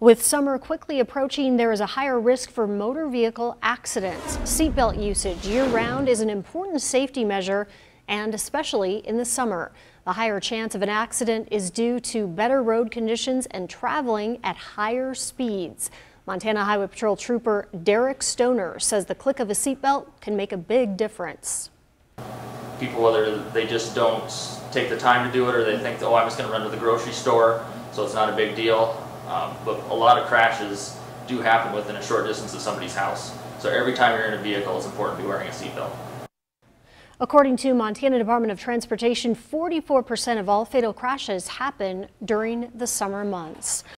With summer quickly approaching, there is a higher risk for motor vehicle accidents. Seatbelt usage year-round is an important safety measure, and especially in the summer. The higher chance of an accident is due to better road conditions and traveling at higher speeds. Montana Highway Patrol Trooper Derek Stoner says the click of a seatbelt can make a big difference. People, whether they just don't take the time to do it or they think, oh, I'm just going to run to the grocery store, so it's not a big deal. Um, but a lot of crashes do happen within a short distance of somebody's house. So every time you're in a vehicle, it's important to be wearing a seatbelt. According to Montana Department of Transportation, 44% of all fatal crashes happen during the summer months.